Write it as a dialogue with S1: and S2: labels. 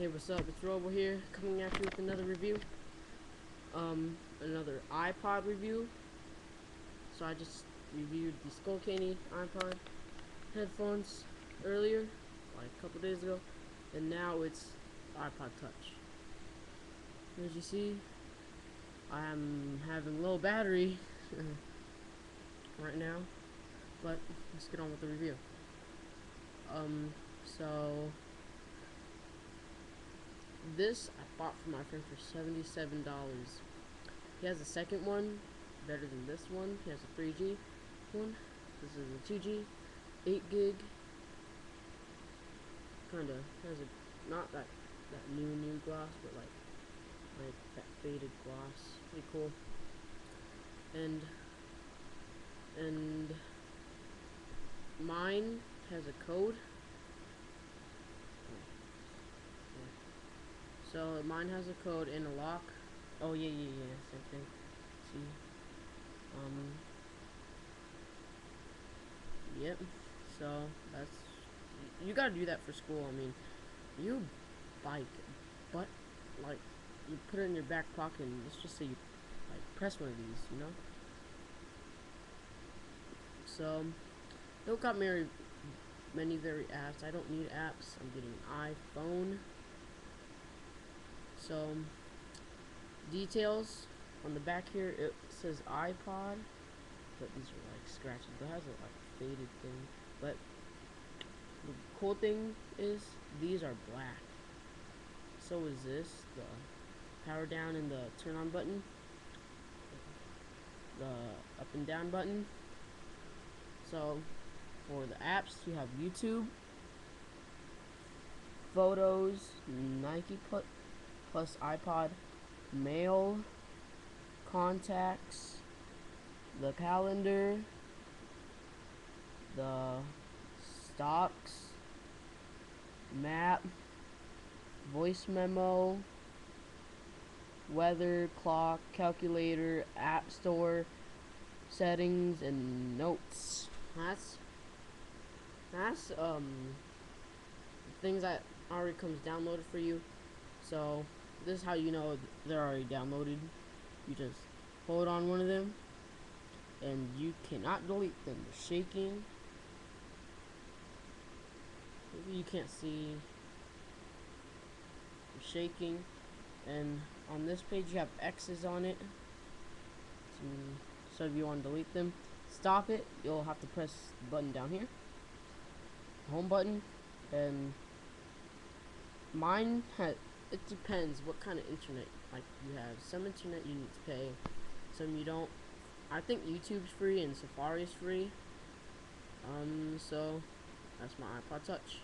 S1: Hey, what's up? It's Robo here, coming at you with another review. Um, another iPod review. So I just reviewed the Skullcandy iPod headphones earlier, like a couple days ago, and now it's iPod Touch. As you see, I am having low battery right now, but let's get on with the review. Um, so this I bought from my friend for $77. He has a second one, better than this one. He has a 3G one. This is a 2G, 8 gig. Kinda has a, not that, that new, new gloss, but like, like that faded gloss. Pretty cool. And, and mine has a code So mine has a code in a lock. Oh yeah, yeah, yeah, same thing. See, um, yep. So that's you gotta do that for school. I mean, you bike, but like you put it in your back pocket. and Let's just say you like press one of these, you know. So don't got many many very apps. I don't need apps. I'm getting an iPhone. So, details on the back here, it says iPod, but these are like scratches. It has a like faded thing, but the cool thing is these are black. So is this the power down and the turn on button, the up and down button. So for the apps, you have YouTube, photos, Nike put plus iPod, mail, contacts, the calendar, the stocks, map, voice memo, weather, clock, calculator, app store, settings, and notes. That's that's um things that already comes downloaded for you. So this is how you know they're already downloaded. You just hold on one of them and you cannot delete them. They're shaking. Maybe you can't see. They're shaking. And on this page you have X's on it. So, if you want to delete them, stop it. You'll have to press the button down here. Home button. And mine had it depends what kind of internet like you have. Some internet you need to pay, some you don't. I think YouTube's free and Safari is free. Um, so that's my iPod Touch.